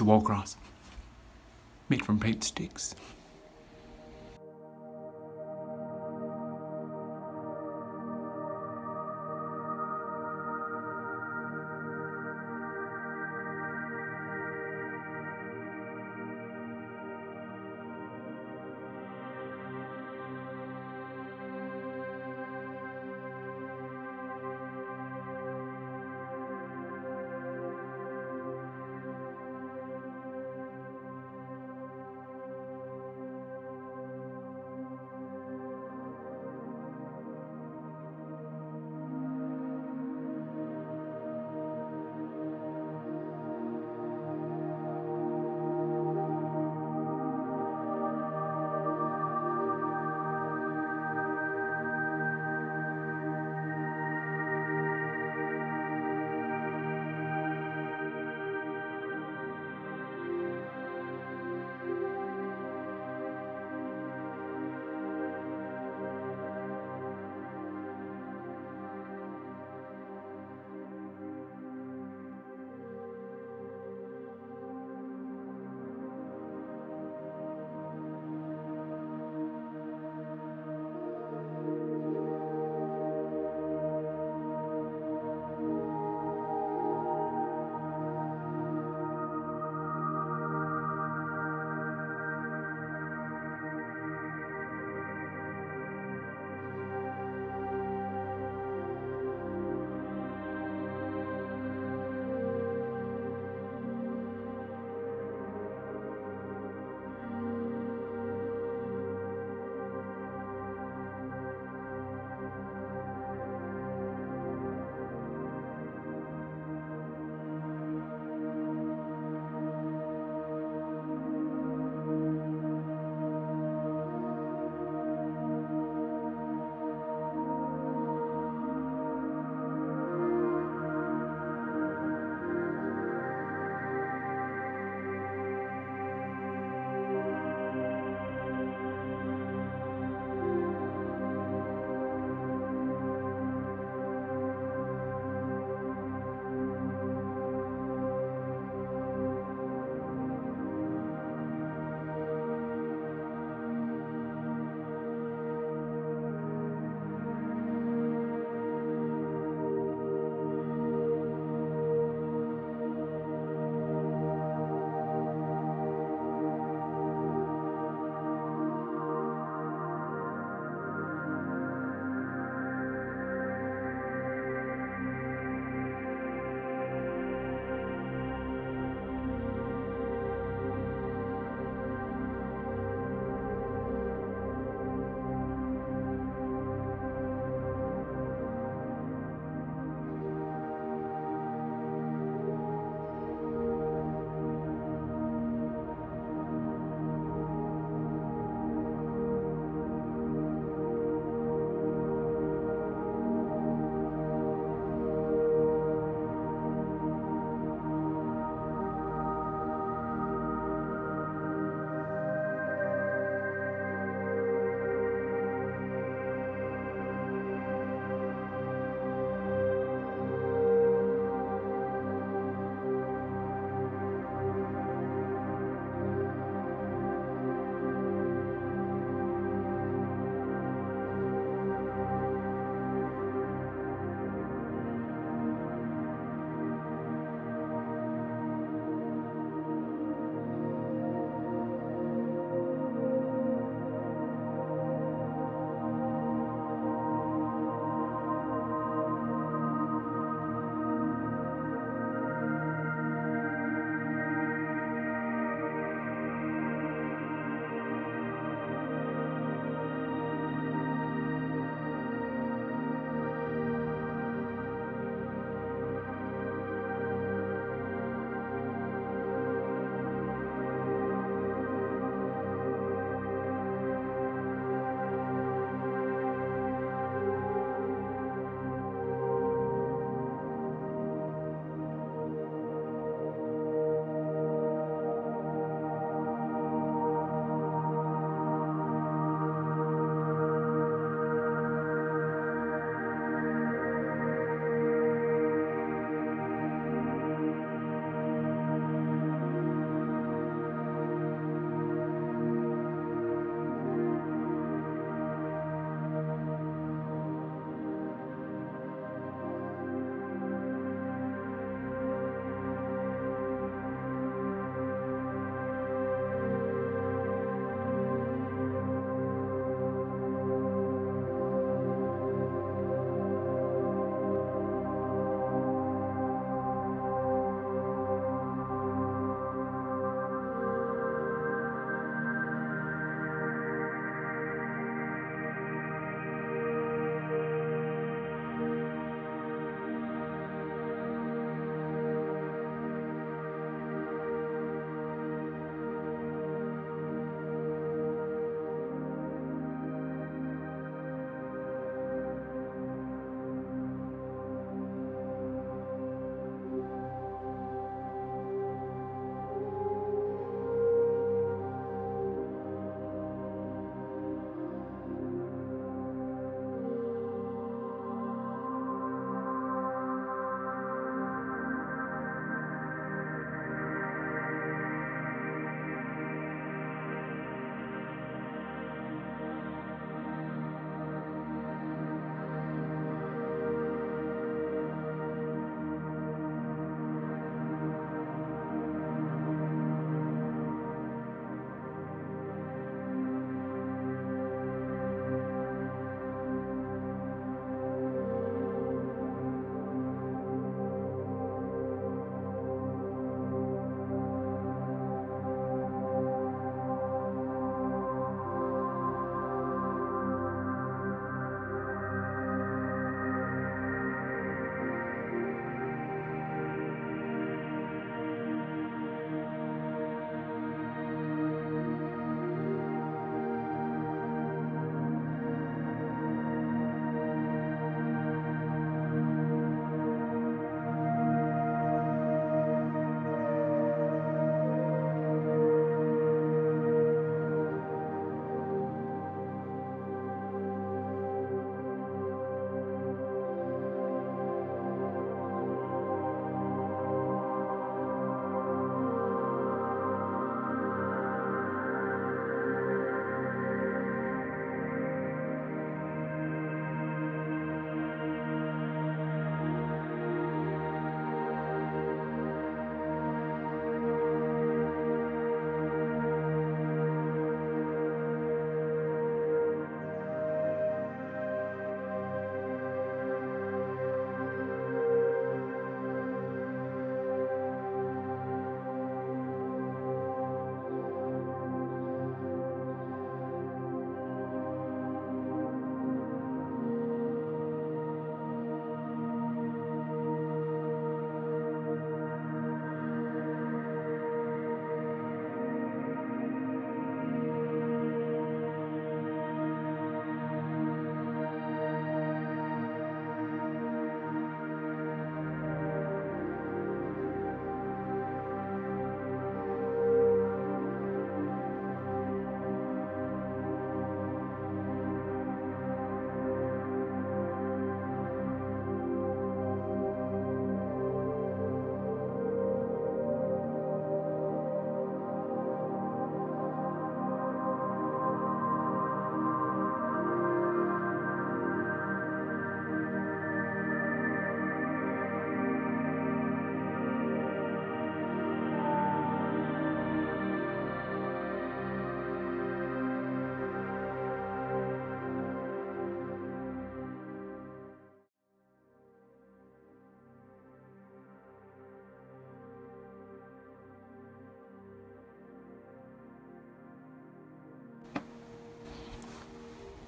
It's wall cross. Made from paint sticks.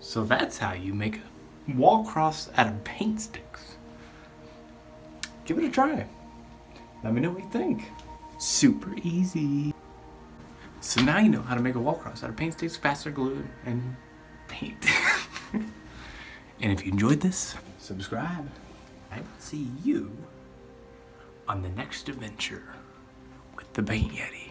So that's how you make a wall cross out of paint sticks. Give it a try. Let me know what you think. Super easy. So now you know how to make a wall cross out of paint sticks, plaster glue, and paint. and if you enjoyed this, subscribe. I will see you on the next adventure with the Paint Yeti.